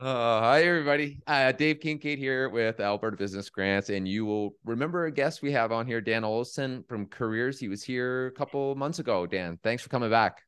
Uh, hi, everybody. Uh, Dave Kincade here with Alberta Business Grants, and you will remember a guest we have on here, Dan Olson from Careers. He was here a couple months ago. Dan, thanks for coming back.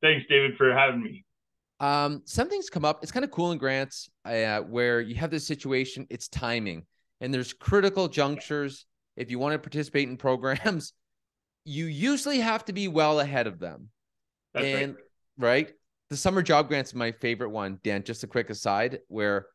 Thanks, David, for having me. Um, something's come up. It's kind of cool in grants uh, where you have this situation. It's timing, and there's critical junctures. If you want to participate in programs, you usually have to be well ahead of them. That's and right. right, the summer job grants my favorite one. Dan, just a quick aside, where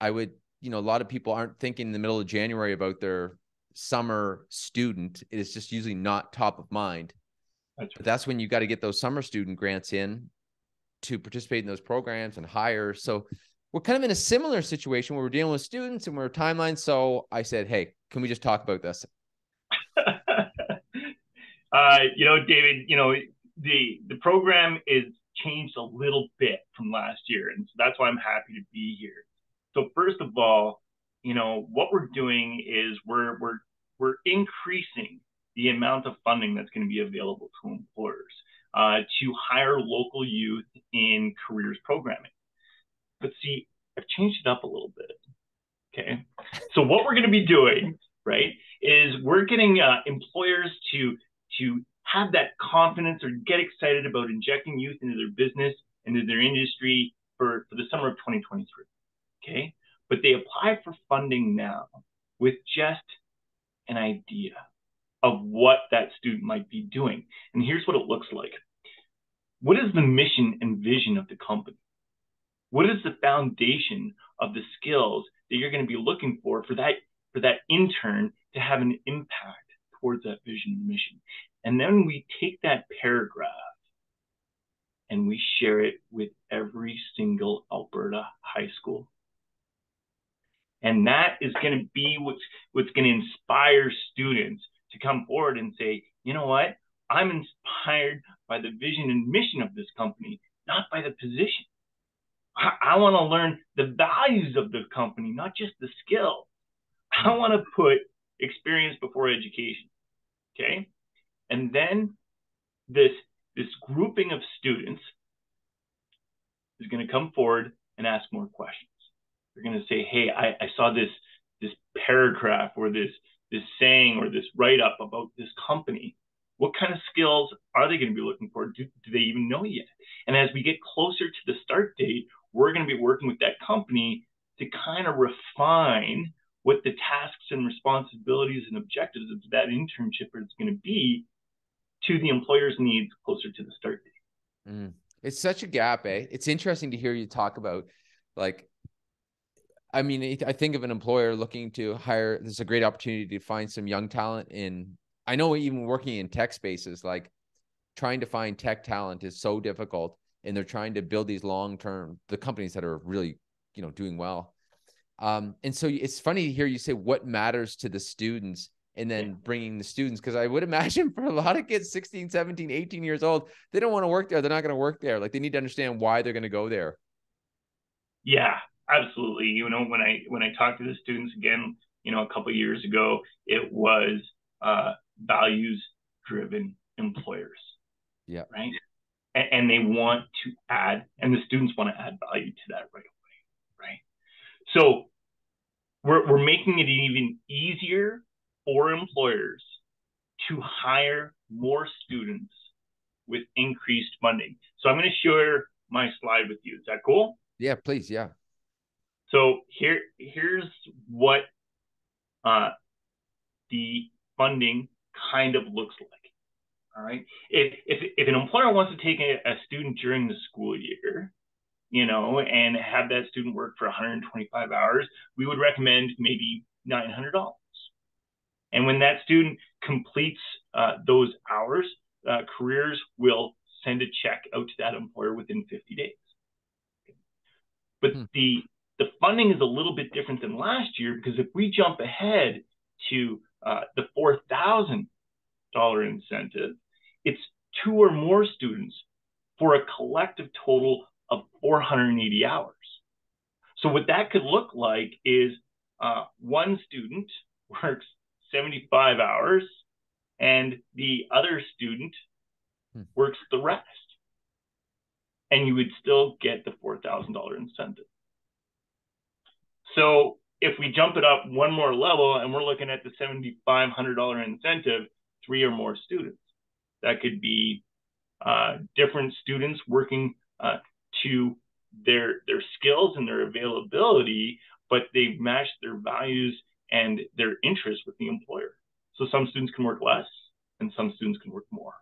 I would, you know, a lot of people aren't thinking in the middle of January about their summer student. It is just usually not top of mind. That's But that's when you got to get those summer student grants in to participate in those programs and hire. So we're kind of in a similar situation where we're dealing with students and we're timelines. So I said, hey, can we just talk about this? uh, you know, David, you know, the the program is changed a little bit from last year, and so that's why I'm happy to be here. So first of all, you know, what we're doing is we're we're we're increasing the amount of funding that's going to be available to employers uh, to hire local youth in careers programming. But see, I've changed it up a little bit. Okay, so what we're going to be doing, right, is we're getting uh, employers to to have that confidence or get excited about injecting youth into their business, and into their industry for, for the summer of 2023. Okay. But they apply for funding now with just an idea of what that student might be doing. And here's what it looks like. What is the mission and vision of the company? What is the foundation of the skills that you're going to be looking for for that for that intern to have an impact towards that vision and mission? And then we take that paragraph and we share it with every single Alberta high school. And that is going to be what's, what's going to inspire students to come forward and say, you know what? I'm inspired by the vision and mission of this company, not by the position. I, I want to learn the values of the company, not just the skill. I want to put experience before education. Okay. And then this, this grouping of students is going to come forward and ask more questions. They're going to say, hey, I, I saw this, this paragraph or this, this saying or this write up about this company. What kind of skills are they going to be looking for? Do, do they even know yet? And as we get closer to the start date, we're going to be working with that company to kind of refine what the tasks and responsibilities and objectives of that internship is going to be to the employer's needs closer to the start date. Mm. It's such a gap, eh? It's interesting to hear you talk about like I mean, I think of an employer looking to hire. There's a great opportunity to find some young talent in. I know even working in tech spaces, like trying to find tech talent is so difficult, and they're trying to build these long term. The companies that are really, you know, doing well. Um, and so it's funny to hear you say what matters to the students and then yeah. bringing the students because i would imagine for a lot of kids 16 17 18 years old they don't want to work there they're not going to work there like they need to understand why they're going to go there. Yeah absolutely you know when i when i talked to the students again you know a couple years ago it was uh, values driven employers. Yeah. Right? And, and they want to add and the students want to add value to that right away right? So we're, we're making it even easier for employers to hire more students with increased funding. So I'm going to share my slide with you. Is that cool? Yeah, please. Yeah. So here, here's what uh, the funding kind of looks like. All right. If, if, if an employer wants to take a, a student during the school year, you know, and have that student work for 125 hours, we would recommend maybe $900. And when that student completes uh, those hours, uh, careers will send a check out to that employer within 50 days. But hmm. the the funding is a little bit different than last year because if we jump ahead to uh, the four thousand dollar incentive, it's two or more students for a collective total of 480 hours. So what that could look like is uh, one student works 75 hours and the other student hmm. works the rest. And you would still get the $4,000 incentive. So if we jump it up one more level and we're looking at the $7,500 incentive, three or more students, that could be uh, different students working uh, to their their skills and their availability, but they've matched their values and their interest with the employer. So some students can work less and some students can work more.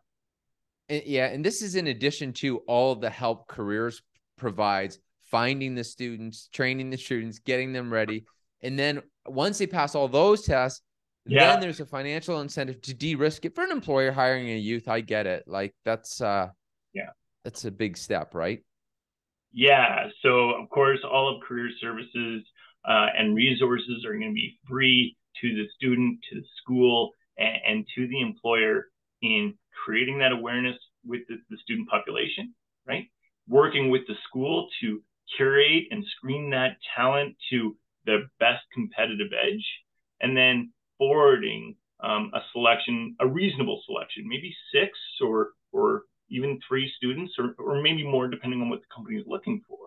Yeah, and this is in addition to all the help careers provides finding the students, training the students, getting them ready. And then once they pass all those tests, yeah. then there's a financial incentive to de-risk it for an employer hiring a youth. I get it. Like that's uh yeah, that's a big step, right? Yeah. So of course all of career services uh, and resources are going to be free to the student, to the school, and, and to the employer in creating that awareness with the, the student population, right? Working with the school to curate and screen that talent to the best competitive edge, and then forwarding um, a selection, a reasonable selection, maybe six or or even three students, or, or maybe more, depending on what the company is looking for,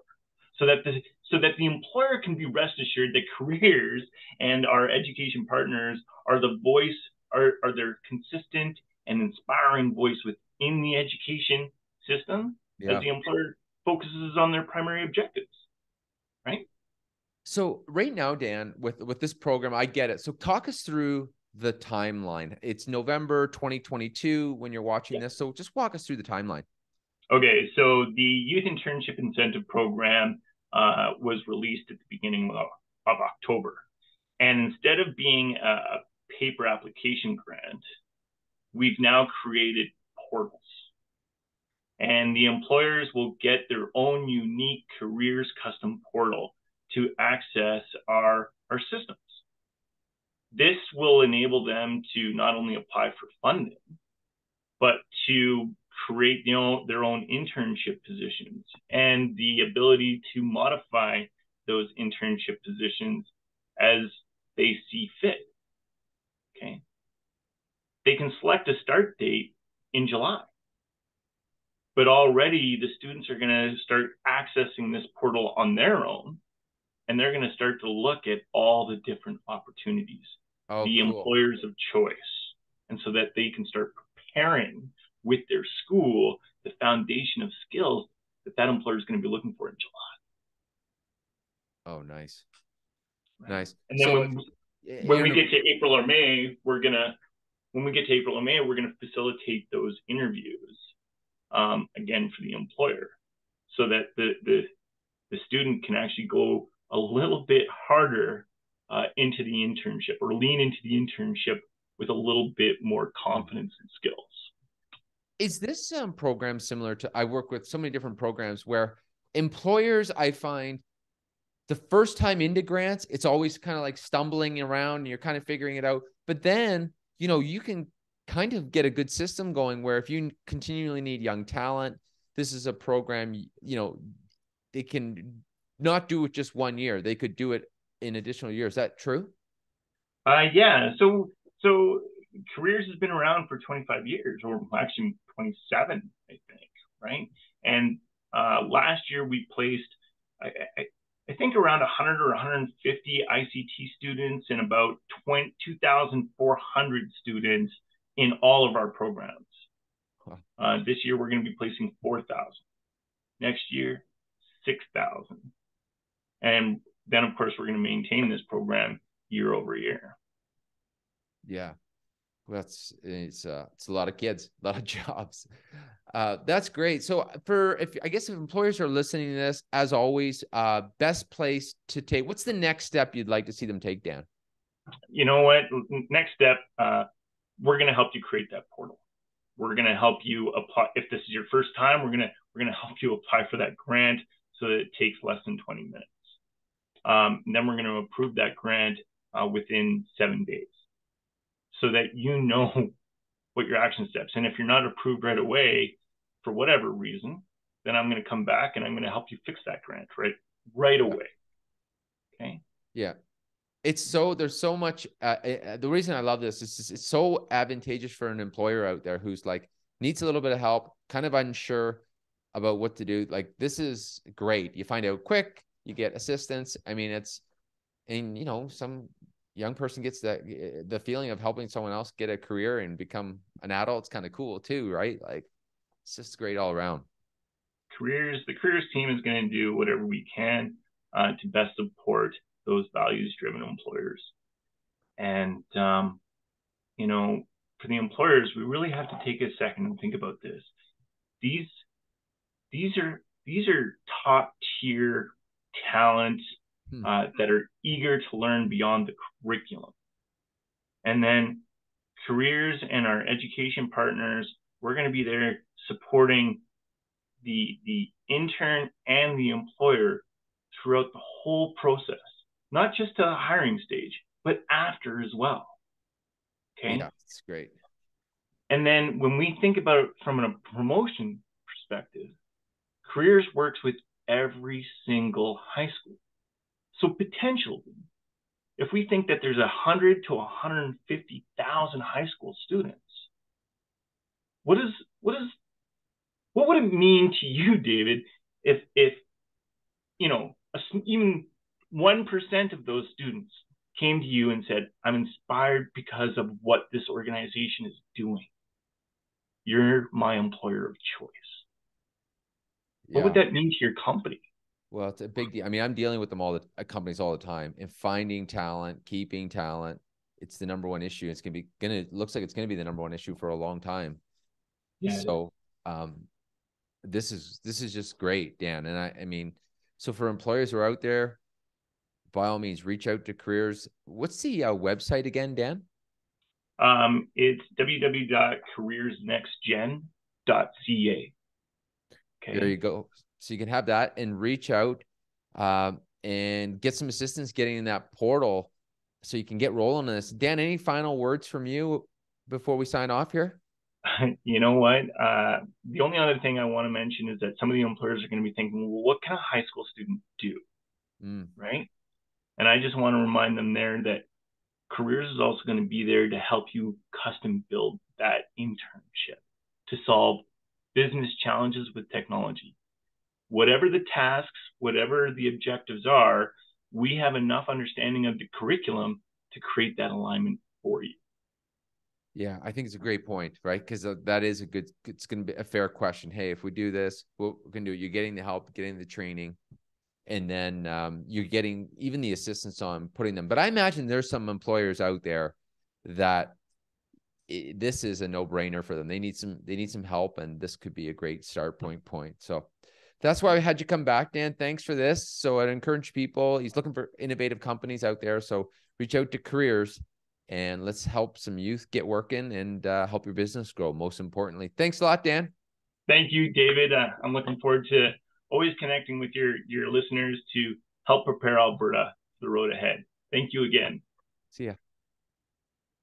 so that the so that the employer can be rest assured that careers and our education partners are the voice, are, are their consistent and inspiring voice within the education system yeah. that the employer focuses on their primary objectives, right? So right now, Dan, with with this program, I get it. So talk us through the timeline. It's November 2022 when you're watching yeah. this. So just walk us through the timeline. Okay, so the Youth Internship Incentive Program uh, was released at the beginning of, of October. And instead of being a paper application grant, we've now created portals. And the employers will get their own unique careers custom portal to access our, our systems. This will enable them to not only apply for funding, but to create you know, their own internship positions and the ability to modify those internship positions as they see fit. Okay. They can select a start date in July. But already the students are going to start accessing this portal on their own and they're going to start to look at all the different opportunities, oh, the cool. employers of choice, and so that they can start preparing with their school the foundation of skills that that employer is going to be looking for in July. Oh, nice, right. nice. And then so, when, when we get to April or May, we're gonna when we get to April or May, we're gonna facilitate those interviews um, again for the employer, so that the the the student can actually go a little bit harder uh, into the internship or lean into the internship with a little bit more confidence and skills. Is this um, program similar to? I work with so many different programs where employers, I find, the first time into grants, it's always kind of like stumbling around and you're kind of figuring it out. But then, you know, you can kind of get a good system going where if you continually need young talent, this is a program, you know, they can not do it just one year. They could do it in additional years. Is that true? Uh, yeah. So, so careers has been around for 25 years, or actually 27, I think, right? And uh, last year we placed, I, I, I, think, around 100 or 150 ICT students and about 2,400 students in all of our programs. Uh, this year we're going to be placing 4,000. Next year, 6,000. And then, of course, we're going to maintain this program year over year. Yeah that's it's uh it's a lot of kids a lot of jobs. Uh that's great. So for if i guess if employers are listening to this as always uh best place to take what's the next step you'd like to see them take down you know what? Next step uh we're going to help you create that portal. We're going to help you apply if this is your first time we're going to we're going to help you apply for that grant so that it takes less than 20 minutes. Um, then we're going to approve that grant uh, within seven days so that you know what your action steps. And if you're not approved right away for whatever reason, then I'm going to come back and I'm going to help you fix that grant right right away. Okay. Yeah. It's so there's so much. Uh, uh, the reason I love this is it's so advantageous for an employer out there who's like needs a little bit of help, kind of unsure about what to do. Like this is great. You find out quick. You get assistance. I mean, it's and you know, some young person gets that eh, the feeling of helping someone else get a career and become an adult. It's kind of cool too, right? Like it's just great all around. Careers, the careers team is going to do whatever we can uh, to best support those values driven employers. And, um, you know, for the employers, we really have to take a second and think about this. These, these are, these are top tier talent hmm. uh, that are eager to learn beyond the curriculum. And then careers and our education partners, we're going to be there supporting the, the intern and the employer throughout the whole process, not just to the hiring stage, but after as well. Okay. Yeah, that's great. And then when we think about it from a promotion perspective, careers works with every single high school. So potentially, if we think that there's a hundred to 150,000 high school students, what is what is what would it mean to you, David, if if you know a, even one percent of those students came to you and said, "I'm inspired because of what this organization is doing. You're my employer of choice." What would that mean to your company? Well, it's a big deal. I mean, I'm dealing with them all the uh, companies all the time and finding talent, keeping talent. It's the number one issue. It's gonna be gonna looks like it's gonna be the number one issue for a long time. Yeah. So um this is this is just great, Dan. And I I mean, so for employers who are out there, by all means, reach out to careers. What's the uh, website again, Dan? Um, it's www.careersnextgen.ca. Okay. There you go. So you can have that and reach out um, and get some assistance getting in that portal so you can get rolling on this. Dan, any final words from you before we sign off here? You know what? Uh, the only other thing I want to mention is that some of the employers are going to be thinking, well, what can a high school student do? Mm. Right. And I just want to remind them there that careers is also going to be there to help you custom build that internship to solve business challenges with technology. Whatever the tasks, whatever the objectives are, we have enough understanding of the curriculum to create that alignment for you. Yeah, I think it's a great point, right? Because uh, that is a good, it's going to be a fair question. Hey, if we do this, what we can do, you're getting the help, getting the training, and then um, you're getting even the assistance on putting them. But I imagine there's some employers out there that it, this is a no-brainer for them. They need some they need some help, and this could be a great start point point. So that's why we had you come back, Dan. Thanks for this. So I'd encourage people. He's looking for innovative companies out there. So reach out to careers and let's help some youth get working and uh, help your business grow. Most importantly, thanks a lot, Dan. Thank you, David. Uh, I'm looking forward to always connecting with your your listeners to help prepare Alberta for the road ahead. Thank you again. See ya.